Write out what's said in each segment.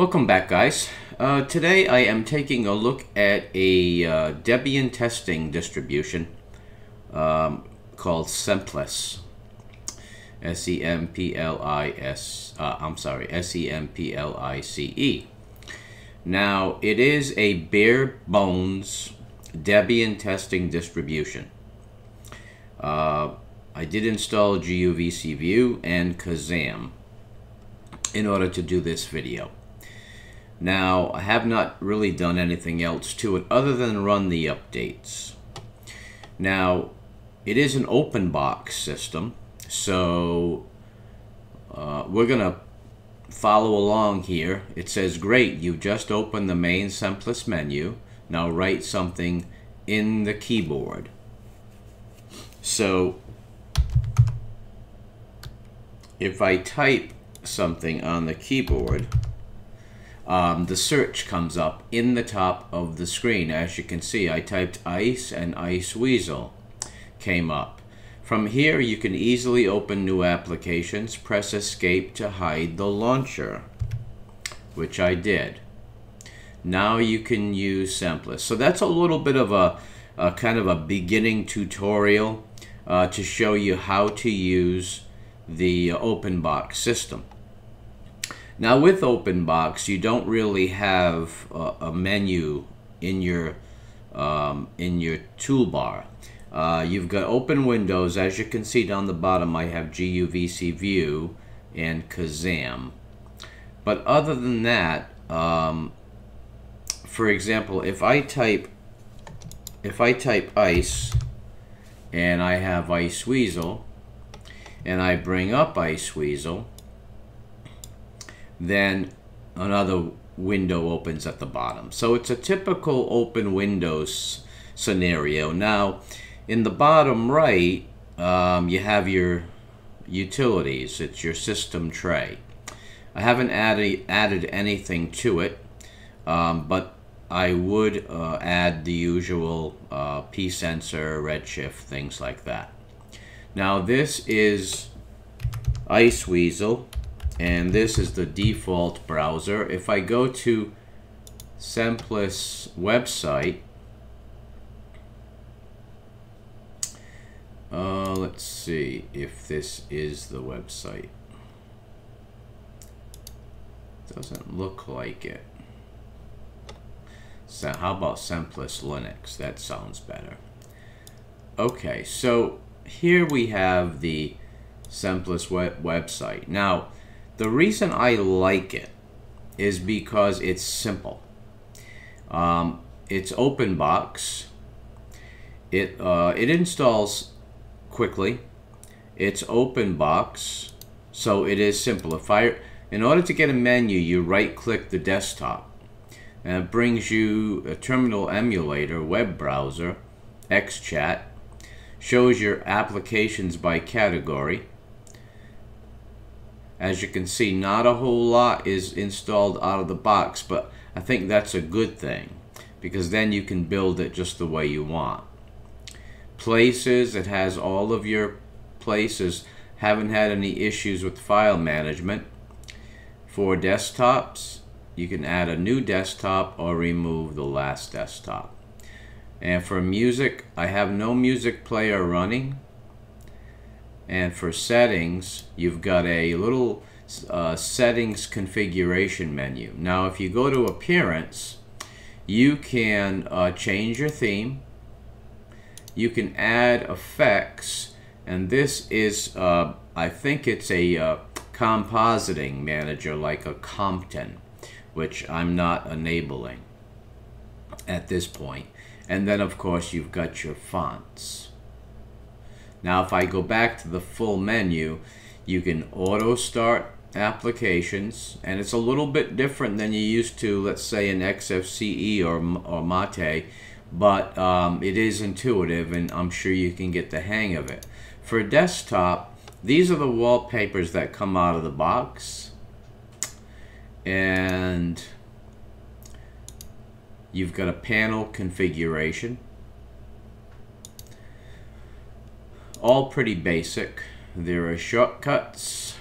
Welcome back guys. Uh, today I am taking a look at a uh, Debian testing distribution um, called Semplice. S-E-M-P-L-I-S, uh, I'm sorry, S-E-M-P-L-I-C-E. -E. Now it is a bare bones Debian testing distribution. Uh, I did install GUVC View and Kazam in order to do this video. Now, I have not really done anything else to it other than run the updates. Now, it is an Openbox system, so uh, we're going to follow along here. It says, great, you just opened the main Semplice menu. Now write something in the keyboard. So, if I type something on the keyboard, um, the search comes up in the top of the screen. As you can see, I typed ice and Iceweasel came up. From here, you can easily open new applications. Press escape to hide the launcher, which I did. Now you can use Semplice. So that's a little bit of a, a kind of a beginning tutorial uh, to show you how to use the OpenBox system. Now with OpenBox, you don't really have a, a menu in your um, in your toolbar. Uh, you've got open windows. As you can see down the bottom, I have GUVC View and Kazam. But other than that, um, for example, if I type if I type ice and I have Iceweasel and I bring up Iceweasel, then another window opens at the bottom. So it's a typical open windows scenario. Now, in the bottom right, um, you have your utilities. It's your system tray. I haven't added, added anything to it, um, but I would uh, add the usual uh, sensor, Redshift, things like that. Now this is Iceweasel and this is the default browser. If I go to Semplice website, uh, let's see if this is the website. Doesn't look like it. So how about Semplice Linux? That sounds better. Okay, so here we have the Semplice web website. Now, the reason I like it is because it's simple. Um, it's Openbox. It uh, it installs quickly. It's Openbox, so it is simple. If I, in order to get a menu, you right click the desktop, and it brings you a terminal emulator, web browser, XChat, shows your applications by category as you can see, not a whole lot is installed out of the box, but I think that's a good thing because then you can build it just the way you want. Places, it has all of your places. Haven't had any issues with file management. For desktops, you can add a new desktop or remove the last desktop. And for music, I have no music player running and for settings you've got a little uh, settings configuration menu. Now if you go to appearance you can uh, change your theme. You can add effects. And this is uh, I think it's a uh, compositing manager like a Compton which I'm not enabling at this point. And then of course you've got your fonts now if I go back to the full menu, you can auto start applications and it's a little bit different than you used to let's say in XFCE or, or Mate but um, it is intuitive and I'm sure you can get the hang of it. For desktop these are the wallpapers that come out of the box and you've got a panel configuration all pretty basic. There are shortcuts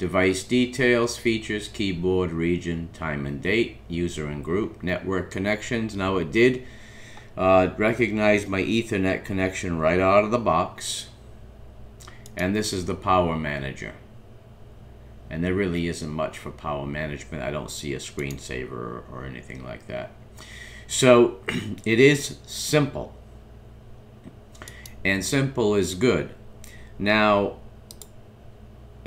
Device details, features, keyboard, region, time and date, user and group, network connections. Now it did uh, recognize my Ethernet connection right out of the box. And this is the power manager. And there really isn't much for power management. I don't see a screensaver or, or anything like that. So it is simple. And simple is good. Now,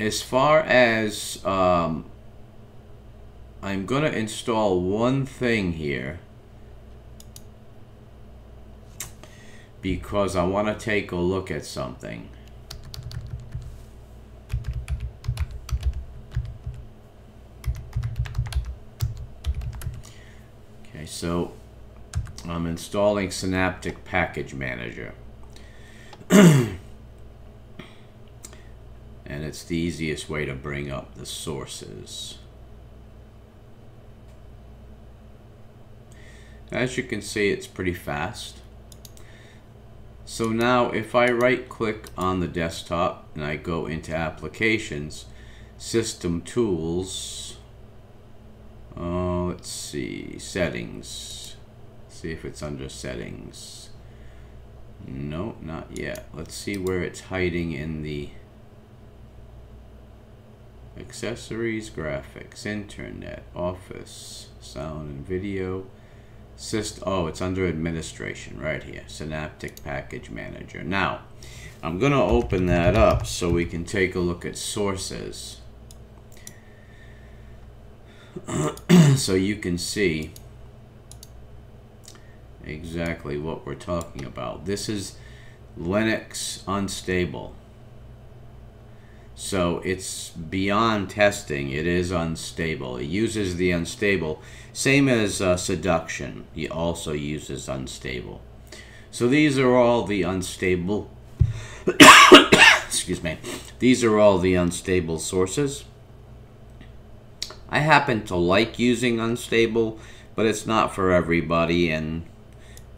as far as um, I'm going to install one thing here because I want to take a look at something. Okay, so I'm installing Synaptic Package Manager. and it's the easiest way to bring up the sources. As you can see, it's pretty fast. So now if I right click on the desktop and I go into applications, system tools, uh, let's see, settings, see if it's under settings. No, not yet. Let's see where it's hiding in the accessories, graphics, internet, office, sound and video, Syst oh, it's under administration right here. Synaptic Package Manager. Now, I'm going to open that up so we can take a look at sources. so you can see exactly what we're talking about. This is Linux unstable. So it's beyond testing. It is unstable. It uses the unstable. Same as uh, Siduction. It also uses unstable. So these are all the unstable. excuse me. These are all the unstable sources. I happen to like using unstable, but it's not for everybody, and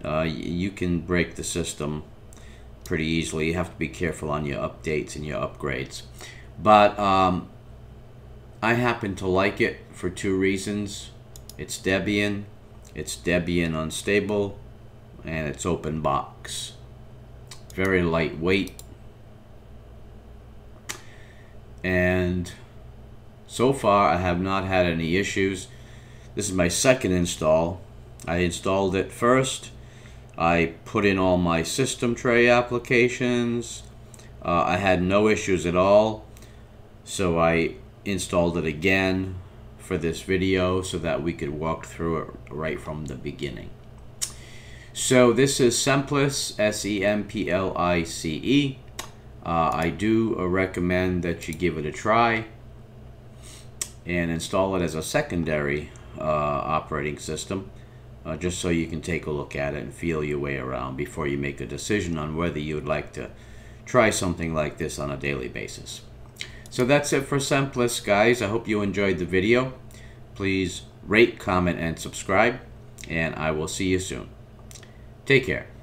uh, you can break the system pretty easily. You have to be careful on your updates and your upgrades. But um, I happen to like it for two reasons. It's Debian, it's Debian unstable, and it's Openbox. Very lightweight. And so far I have not had any issues. This is my second install. I installed it first I put in all my system tray applications. Uh, I had no issues at all. So I installed it again for this video so that we could walk through it right from the beginning. So this is Semplice, S-E-M-P-L-I-C-E. Uh, I do recommend that you give it a try and install it as a secondary uh, operating system uh, just so you can take a look at it and feel your way around before you make a decision on whether you would like to try something like this on a daily basis. So that's it for Semplice, guys. I hope you enjoyed the video. Please rate, comment, and subscribe, and I will see you soon. Take care.